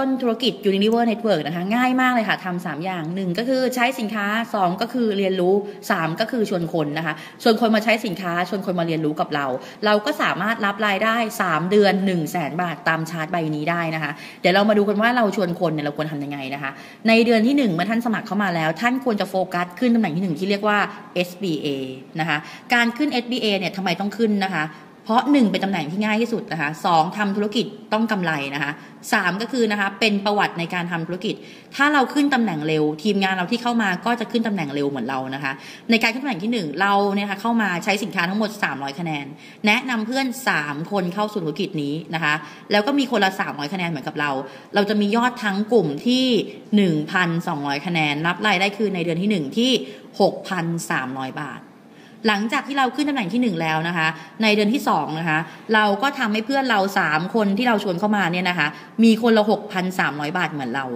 ต้นธุรกิจ Unilever Network นะคะ ง่ายมากเลยค่ะทำสามอย่างหนึ่งก็คือใช้สินค้าสองก็คือเรียนรู้สามก็คือชวนคนนะคะ ชวนคนมาใช้สินค้า ชวนคนมาเรียนรู้กับเรา เราก็สามารถรับรายได้ 3 เดือน 1 0 0 0 0แสนบาทตามชาร์ตใบนี้ได้นะคะ เดี๋ยวเรามาดูกันว่าเราชวนคนเนี่ยเราควรทำยังไงนะคะ ในเดือนที่ 1 เมื่อท่านสมัครเข้ามาแล้ว ท่านควรจะโฟกัสขึ้นตำแหน่งที่ 1 ที่เรียกว่า SBA นะคะ การขึ้น SBA เนี่ยทำไมต้องขึ้นนะคะ เพราะ 1 เป็นตำแหน่งที่ง่ายที่สุดนะคะสองทำธุรกิจต้องกำไรนะคะสก็คือนะคะเป็นประวัติในการทำธุรกิจ ถ้าเราขึ้นตำแหน่งเร็ว ทีมงานเราที่เข้ามาก็จะขึ้นตำแหน่งเร็วเหมือนเรานะคะ ในการขึ้นตำแหน่งที่ 1 เราเนี่ยค่ะเข้ามาใช้สินค้าทั้งหมด 300 คะแนน แนะนำเพื่อน 3 คนเข้าสู่ธุรกิจนี้นะคะ แล้วก็มีคนละ 300 คะแนนเหมือนกับเรา เราจะมียอดทั้งกลุ่มที่ 1,200 คะแนน รับรายได้คือในเดือนที่ 1 ที่ 6,300 บาท หลังจากที่เราขึ้นตำแหน่งที่ 1 แล้วนะคะ ในเดือนที่2นะคะเราก็ทำให้เพื่อนเรา 3 คนที่เราชวนเข้ามาเนี่ยนะคะ มีคนละ 6,300 บาทเหมือนเรา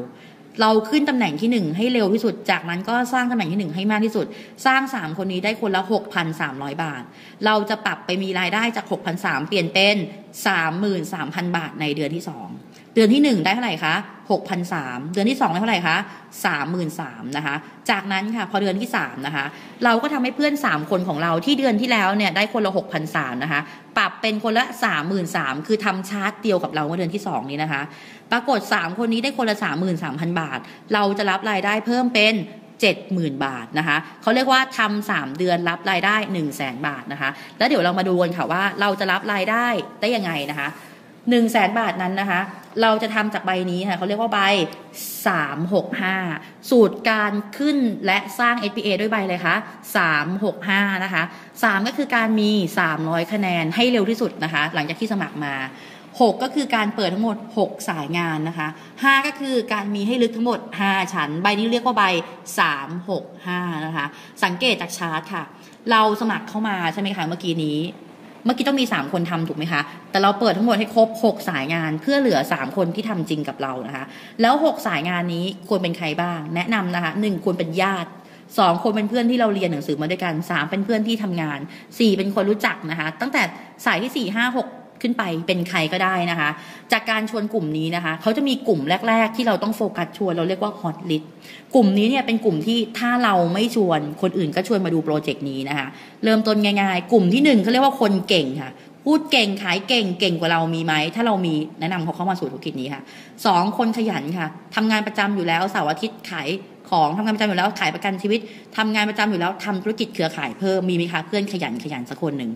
เราขึ้นตำแหน่งที่ 1 ให้เร็วที่สุด จากนั้นก็สร้างตำแหน่งที่ 1 ให้มากที่สุด สร้าง 3 คนนี้ได้คนละ 6,300 บาท เราจะปรับไปมีรายได้จาก 6,300 เปลี่ยนเป็น 33,000 บาทในเดือนที่ 2 เดือนที่ 1 ได้เท่าไหร่คะ 6,003เดือนที่2ได้เท่าไหร่คะ33,000นะคะ จากนั้นค่ะพอเดือนที่3นะคะ เราก็ทำให้เพื่อน 3 คนของเราที่เดือนที่แล้วเนี่ยได้คนละ6,003นะคะ ปรับเป็นคนละ 33,000คือทำชาร์ตเดียวกับเราเมื่อเดือนที่ 2 นี้นะคะ ปรากฏ 3 คนนี้ได้คนละ 33,000 บาท เราจะรับรายได้เพิ่มเป็น70,000 บาทนะคะเขาเรียกว่าทำสามเดือนรับรายได้ 1 0 0 0 0แสนบาทนะคะ แล้วเดี๋ยวเรามาดูกันค่ะว่าเราจะรับรายได้ได้ยังไงนะคะ 1 0 0 0 0แสนบาทนั้นนะคะ เราจะทำจากใบนี้ค่ะเขาเรียกว่าใบ 365 สูตรการขึ้นและสร้าง SPA ด้วยใบเลยคะ365 นะคะ 3 ก็คือการมี 300 คะแนนให้เร็วที่สุดนะคะ หลังจากที่สมัครมา 6 ก็คือการเปิดทั้งหมด 6 สายงานนะคะ 5 ก็คือการมีให้ลึกทั้งหมด 5 ชั้น ใบนี้เรียกว่าใบ 3 6 5 นะคะ สังเกตจากชาร์ตค่ะ เราสมัครเข้ามาใช่ไหมคะเมื่อกี้นี้ เมื่อกี้ต้องมี 3 คนทำถูกไหมคะ แต่เราเปิดทั้งหมดให้ครบ 6 สายงานเพื่อเหลือ 3 คนที่ทำจริงกับเรานะคะ แล้ว 6 สายงานนี้ควรเป็นใครบ้าง แนะนำนะคะ1ควรเป็นญาติสองคนเป็นเพื่อนที่เราเรียนหนังสือมาด้วยกันสามเป็นเพื่อนที่ทำงานสี่เป็นคนรู้จักนะคะ ตั้งแต่สายที่สี่ห้าหก ขึ้นไปเป็นใครก็ได้นะคะ จากการชวนกลุ่มนี้นะคะเขาจะมีกลุ่มแรก ๆ ที่เราต้องโฟกัสชวนเราเรียกว่า hot list กลุ่มนี้เนี่ยเป็นกลุ่มที่ถ้าเราไม่ชวนคนอื่นก็ชวนมาดูโปรเจกต์นี้นะคะ เริ่มต้นง่าย ๆ กลุ่มที่หนึ่งเขาเรียกว่าคนเก่งค่ะ พูดเก่งขายเก่งเก่งกว่าเรามีไหมถ้าเรามีแนะนำเขาเข้ามาสู่ธุรกิจนี้ค่ะสองคนขยันค่ะทำงานประจำอยู่แล้วเสาร์อาทิตย์ขายของทำงานประจำอยู่แล้วขายประกันชีวิตทำงานประจำอยู่แล้วทำธุรกิจเครือข่ายเพิ่มมีไหมคะเพื่อนขยันขยันสักคนหนึ่ง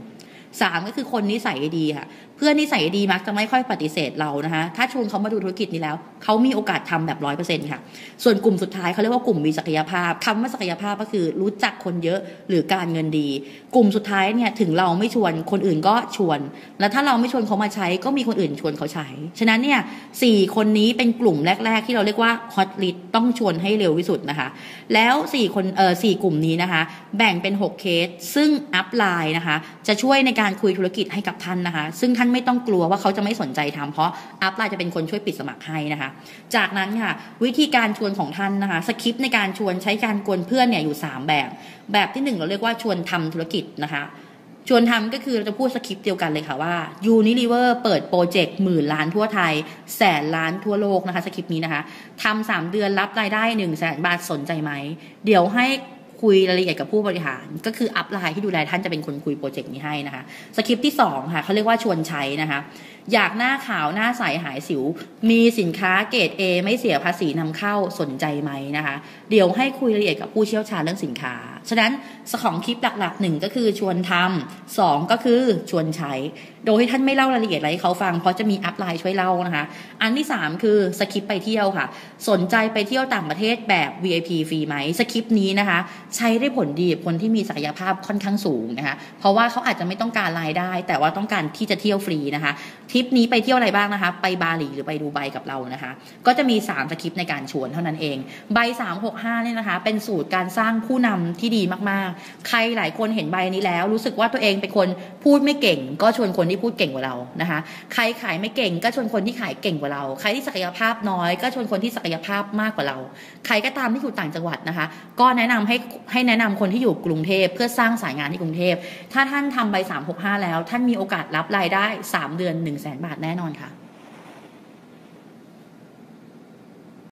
สามก็คือคนนิสัยดีค่ะ เพื่อนนิสัยดีมักจะไม่ค่อยปฏิเสธเรานะคะ ถ้าชวนเขามาดูธุรกิจนี้แล้ว เขามีโอกาสทำแบบร้อยเปอร์เซ็นต์ค่ะ ส่วนกลุ่มสุดท้ายเขาเรียกว่ากลุ่มมีศักยภาพคำว่าศักยภาพก็คือรู้จักคนเยอะหรือการเงินดี กลุ่มสุดท้ายเนี่ยถึงเราไม่ชวนคนอื่นก็ชวน แล้วถ้าเราไม่ชวนเขามาใช้ก็มีคนอื่นชวนเขาใช้ ฉะนั้นเนี่ยสี่คนนี้เป็นกลุ่มแรก ๆ ที่เราเรียกว่า hot list ต้องชวนให้เร็วที่สุดนะคะ แล้วสี่คนเออสี่กลุ่มนี้นะคะ แบ่งเป็น6เคสซึ่ง upline นะคะ จะช่วยในการการคุยธุรกิจให้กับท่านนะคะ ซึ่งท่านไม่ต้องกลัวว่าเขาจะไม่สนใจทำเพราะ upline จะเป็นคนช่วยปิดสมัครให้นะคะ จากนั้นค่ะ วิธีการชวนของท่านนะคะสคริปต์ในการชวนใช้การชวนเพื่อนเนี่ยอยู่ 3 แบบ แบบที่ 1 เราเรียกว่าชวนทำธุรกิจนะคะชวนทำก็คือเราจะพูดสคริปต์เดียวกันเลยค่ะว่ายูนิลิเวอร์เปิดโปรเจกต์หมื่นล้านทั่วไทย แสนล้านทั่วโลกนะคะสคริปต์นี้นะคะทำสามเดือนรับรายได้หนึ่งแสนบาทสนใจไหม เดี๋ยวให้ คุยรายละเอียดกับผู้บริหาร ก็คือ upline ที่ดูแลท่านจะเป็นคนคุยโปรเจกต์นี้ให้นะคะสคริปต์ที่2ค่ะเขาเรียกว่าชวนใช้นะคะอยากหน้าขาวหน้าใสหายสิว มีสินค้าเกรด A ไม่เสียภาษีนำเข้าสนใจไหมนะคะ เดี๋ยวให้คุยรายละเอียดกับผู้เชี่ยวชาญเรื่องสินค้า ฉะนั้นสของคลิปหลักๆหนึ่งก็คือชวนทำสองก็คือชวนใช้ โดยที่ท่านไม่เล่ารายละเอียดอะไรให้เขาฟัง เพราะจะมีอัพไลน์ช่วยเล่านะคะ อันที่ 3 คือสคริปไปเที่ยวค่ะ สนใจไปเที่ยวต่างประเทศแบบ VIP ฟรีไหมสคริปนี้นะคะ ใช้ได้ผลดีคนที่มีศักยภาพค่อนข้างสูงนะคะ เพราะว่าเขาอาจจะไม่ต้องการรายได้ แต่ว่าต้องการที่จะเที่ยวฟรีนะคะทริปนี้ไปเที่ยวอะไรบ้างนะคะ ไปบาหลีหรือไปดูใบกับเรานะคะ ก็จะมี 3 สคริปต์ในการชวนเท่านั้นเอง ใบ 365เนี่ยนะคะ เป็นสูตรการสร้างผู้นำที่ดีมากๆ ใครหลายคนเห็นใบนี้แล้ว รู้สึกว่าตัวเองเป็นคนพูดไม่เก่ง ก็ชวนคนที่พูดเก่งกว่าเรานะคะ ใครขายไม่เก่งก็ชวนคนที่ขายเก่งกว่าเรา ใครที่ศักยภาพน้อย ก็ชวนคนที่ศักยภาพมากกว่าเรา ใครก็ตามที่อยู่ต่างจังหวัดนะคะ ก็แนะนำให้ให้แนะนำคนที่อยู่กรุงเทพเพื่อสร้างสายงานที่กรุงเทพ ถ้าท่านทำใบ 365 แล้ว ท่านมีโอกาสรับรายได้ 3 เดือน1แสนบาทแน่นอนค่ะ